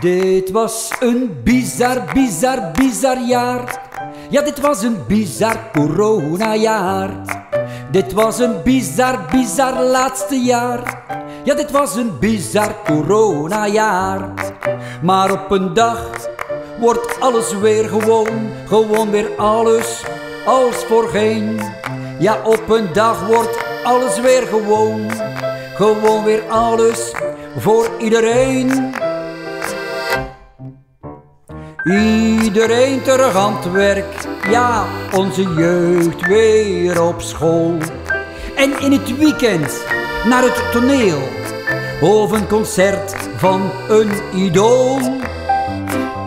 Dit was een bizar, bizar, bizar jaar. Ja, dit was een bizar coronajaar. Dit was een bizar, bizar laatste jaar. Ja, dit was een bizar coronajaar. Maar op een dag wordt alles weer gewoon, gewoon weer alles als voorheen. Ja, op een dag wordt alles weer gewoon, gewoon weer alles voor iedereen. Iedereen terug aan het werk, ja, onze jeugd weer op school. En in het weekend naar het toneel of een concert van een idool.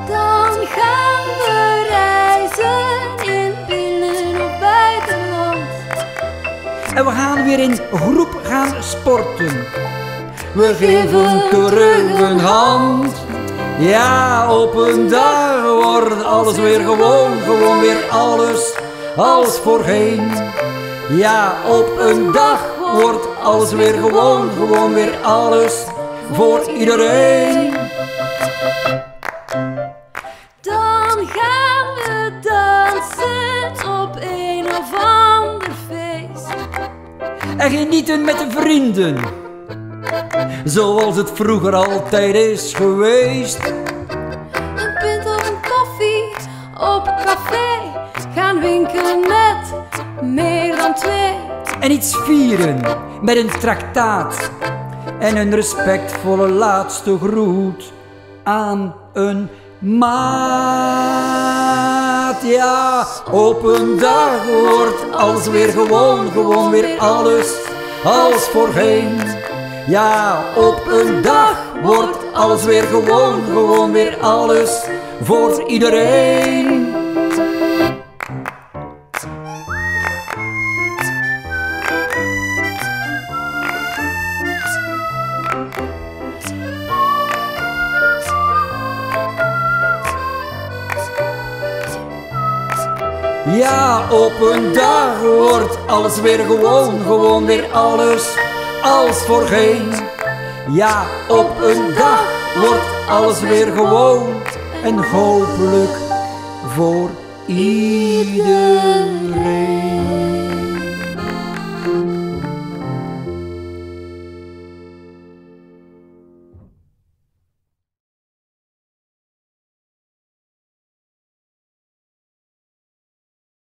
Dan gaan we reizen in binnen- of buitenland. En we gaan weer in groep gaan sporten. We geven terug een hand. Ja, op een dag wordt alles weer gewoon, gewoon weer alles als voorheen. Ja, op een dag wordt alles weer gewoon, gewoon weer alles voor iedereen. Dan gaan we dansen op een of ander feest. En genieten met de vrienden, zoals het vroeger altijd is geweest. Een pint of een koffie op café. Gaan winkelen met meer dan twee. en iets vieren met een traktaat en een respectvolle laatste groet aan een maat. Ja, op een dag wordt alles weer gewoon, gewoon weer alles als voorheen. Ja, op een dag wordt alles weer gewoon, gewoon weer alles voor iedereen. Ja, op een dag wordt alles weer gewoon, gewoon weer alles als voorheen. Ja, op een dag wordt alles weer gewoon en hopelijk voor iedereen.